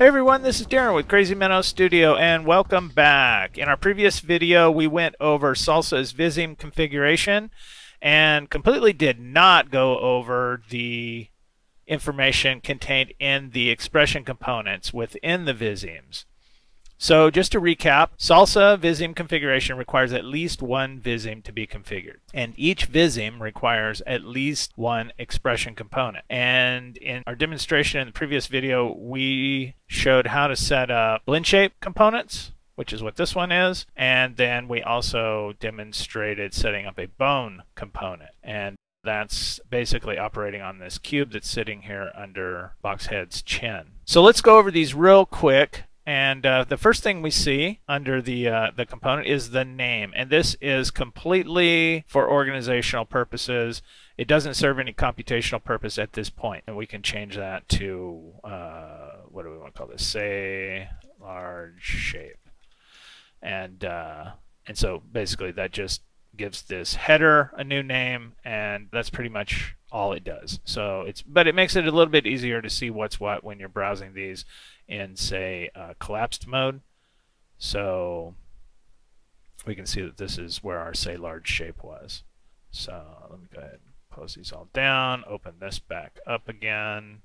Hey everyone, this is Darren with Crazy Minnow Studio and welcome back. In our previous video, we went over Salsa's Viseme configuration and completely did not go over the information contained in the expression components within the Visemes. So just to recap, Salsa Viseme configuration requires at least one Viseme to be configured. And each Viseme requires at least one expression component. And in our demonstration in the previous video, we showed how to set up blend shape components, which is what this one is. And then we also demonstrated setting up a bone component. And that's basically operating on this cube that's sitting here under Boxhead's chin. So let's go over these real quick and uh, the first thing we see under the uh, the component is the name, and this is completely for organizational purposes. It doesn't serve any computational purpose at this point, and we can change that to uh, what do we want to call this? Say large shape, and uh, and so basically that just gives this header a new name, and that's pretty much all it does. So it's but it makes it a little bit easier to see what's what when you're browsing these in say uh, collapsed mode. So we can see that this is where our say large shape was. So let me go ahead and close these all down, open this back up again.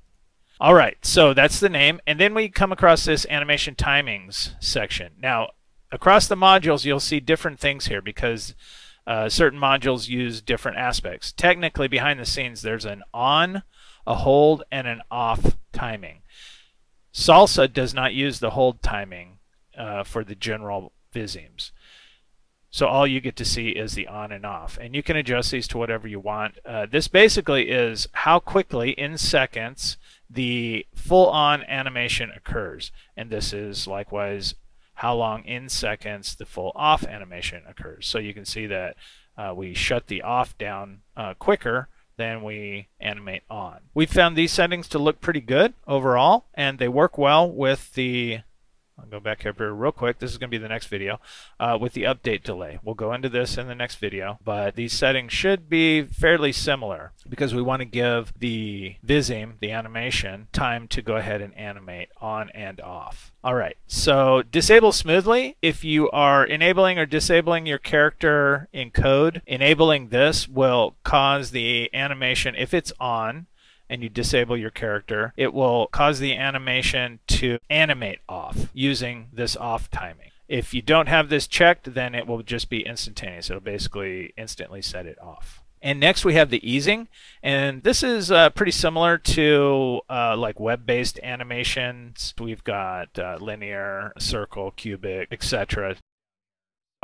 All right, so that's the name. And then we come across this animation timings section. Now, across the modules, you'll see different things here because uh, certain modules use different aspects. Technically, behind the scenes, there's an on, a hold, and an off timing. Salsa does not use the hold timing uh, for the general Visemes. So all you get to see is the on and off. And you can adjust these to whatever you want. Uh, this basically is how quickly in seconds the full on animation occurs. And this is likewise how long in seconds the full off animation occurs. So you can see that uh, we shut the off down uh, quicker then we animate on. We found these settings to look pretty good overall, and they work well with the I'll go back up here real quick. This is going to be the next video uh, with the update delay. We'll go into this in the next video, but these settings should be fairly similar because we want to give the Viseme, the animation, time to go ahead and animate on and off. All right, so disable smoothly. If you are enabling or disabling your character in code, enabling this will cause the animation, if it's on, and you disable your character, it will cause the animation to animate off using this off timing. If you don't have this checked, then it will just be instantaneous. It'll basically instantly set it off. And next we have the easing, and this is uh, pretty similar to uh, like web-based animations. We've got uh, linear, circle, cubic, etc.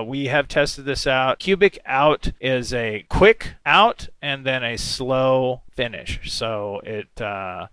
We have tested this out. Cubic out is a quick out and then a slow finish. So it uh,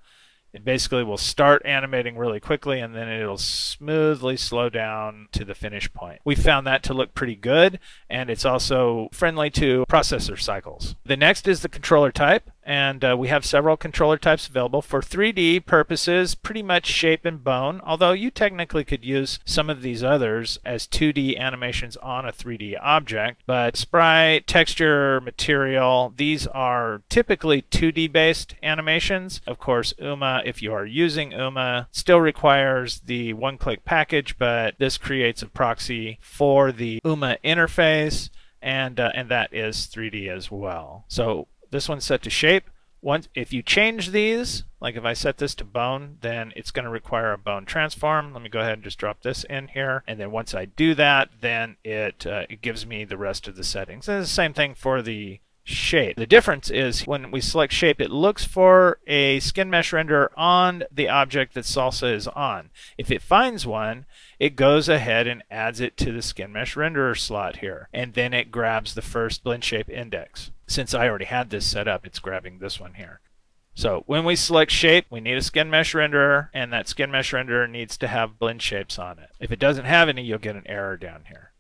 it basically will start animating really quickly and then it'll smoothly slow down to the finish point. We found that to look pretty good and it's also friendly to processor cycles. The next is the controller type and uh, we have several controller types available for 3D purposes, pretty much shape and bone, although you technically could use some of these others as 2D animations on a 3D object, but sprite, texture, material, these are typically 2D based animations. Of course, UMA, if you are using UMA, still requires the one-click package, but this creates a proxy for the UMA interface and uh, and that is 3D as well. So this one's set to shape. Once, if you change these, like if I set this to bone, then it's going to require a bone transform. Let me go ahead and just drop this in here. And then once I do that, then it, uh, it gives me the rest of the settings. And the same thing for the shape. The difference is when we select shape, it looks for a skin mesh renderer on the object that Salsa is on. If it finds one, it goes ahead and adds it to the skin mesh renderer slot here. And then it grabs the first blend shape index. Since I already had this set up, it's grabbing this one here. So when we select shape, we need a skin mesh renderer, and that skin mesh renderer needs to have blend shapes on it. If it doesn't have any, you'll get an error down here.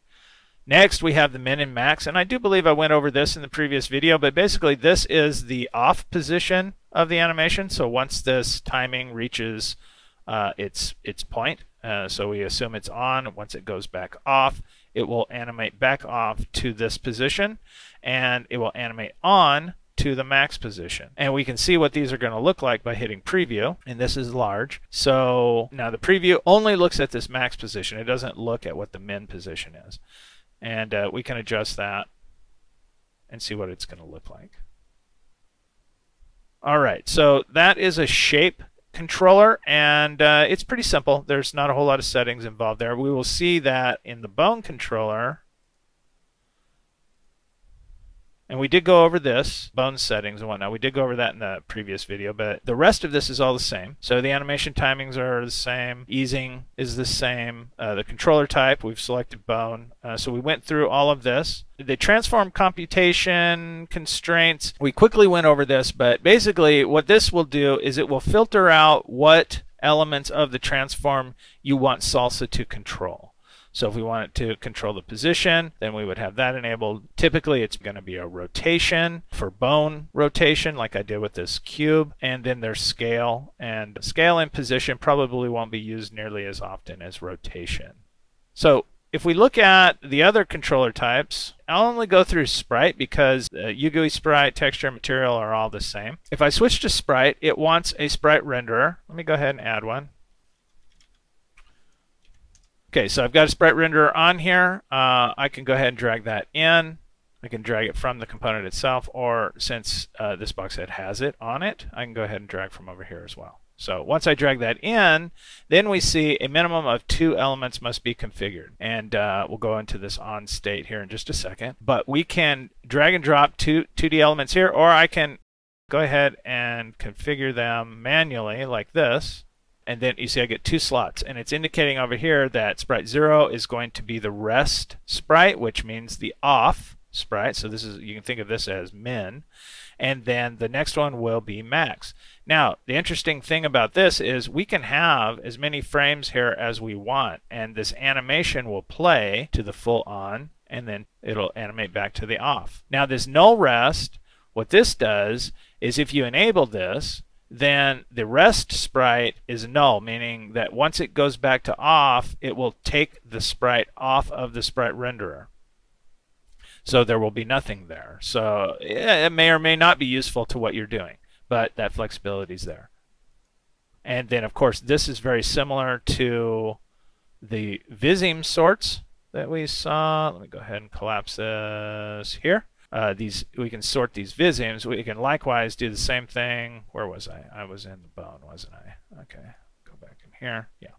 Next, we have the min and max, and I do believe I went over this in the previous video, but basically this is the off position of the animation. So once this timing reaches uh, its its point, uh, so we assume it's on. Once it goes back off, it will animate back off to this position, and it will animate on to the max position. And we can see what these are going to look like by hitting preview. And this is large. So now the preview only looks at this max position. It doesn't look at what the min position is. And uh, we can adjust that and see what it's going to look like. All right, so that is a shape controller, and uh, it's pretty simple. There's not a whole lot of settings involved there. We will see that in the bone controller. And we did go over this, bone settings and whatnot. We did go over that in the previous video, but the rest of this is all the same. So the animation timings are the same, easing is the same, uh, the controller type, we've selected bone. Uh, so we went through all of this. The transform computation constraints, we quickly went over this, but basically what this will do is it will filter out what elements of the transform you want Salsa to control. So if we want it to control the position, then we would have that enabled. Typically, it's going to be a rotation for bone rotation, like I did with this cube. And then there's scale. And scale and position probably won't be used nearly as often as rotation. So if we look at the other controller types, I'll only go through sprite because uh, UGUI sprite, texture, material are all the same. If I switch to sprite, it wants a sprite renderer. Let me go ahead and add one. Okay, so I've got a sprite renderer on here. Uh, I can go ahead and drag that in. I can drag it from the component itself, or since uh, this box head has it on it, I can go ahead and drag from over here as well. So once I drag that in, then we see a minimum of two elements must be configured. And uh, we'll go into this on state here in just a second. But we can drag and drop two 2D elements here, or I can go ahead and configure them manually like this and then you see I get two slots and it's indicating over here that sprite 0 is going to be the rest sprite which means the off sprite. So this is you can think of this as min and then the next one will be max. Now the interesting thing about this is we can have as many frames here as we want and this animation will play to the full on and then it'll animate back to the off. Now this null rest what this does is if you enable this then the rest sprite is null, meaning that once it goes back to off, it will take the sprite off of the sprite renderer. So there will be nothing there. So it may or may not be useful to what you're doing, but that flexibility is there. And then, of course, this is very similar to the Viseme sorts that we saw. Let me go ahead and collapse this here uh, these we can sort these visemes. We can likewise do the same thing. Where was I? I was in the bone, wasn't I? Okay, go back in here. Yeah.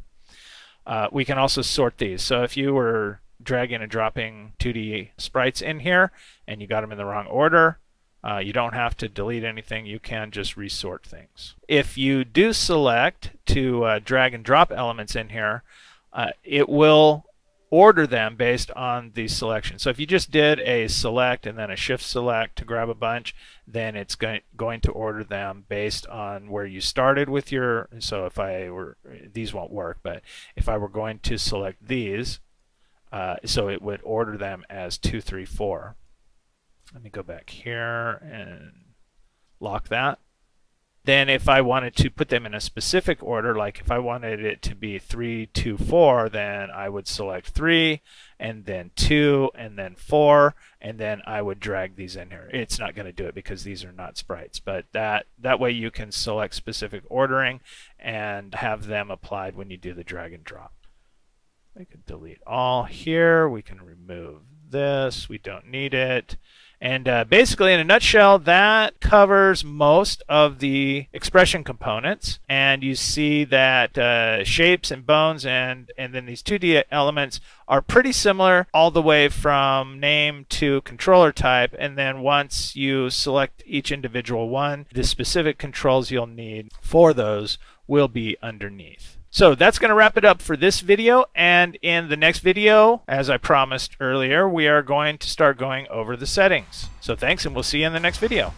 Uh, we can also sort these. So if you were dragging and dropping 2D sprites in here and you got them in the wrong order, uh, you don't have to delete anything. You can just resort things. If you do select to uh, drag and drop elements in here, uh, it will order them based on the selection. So if you just did a select and then a shift select to grab a bunch, then it's going, to order them based on where you started with your, so if I were, these won't work, but if I were going to select these, uh, so it would order them as 2, 3, 4. Let me go back here and lock that. Then if I wanted to put them in a specific order, like if I wanted it to be 3, 2, 4, then I would select 3, and then 2, and then 4, and then I would drag these in here. It's not going to do it because these are not sprites, but that, that way you can select specific ordering and have them applied when you do the drag and drop. We could delete all here. We can remove this. We don't need it. And uh, basically, in a nutshell, that covers most of the expression components. And you see that uh, shapes and bones and, and then these 2D elements are pretty similar all the way from name to controller type. And then once you select each individual one, the specific controls you'll need for those will be underneath. So that's going to wrap it up for this video. And in the next video, as I promised earlier, we are going to start going over the settings. So thanks, and we'll see you in the next video.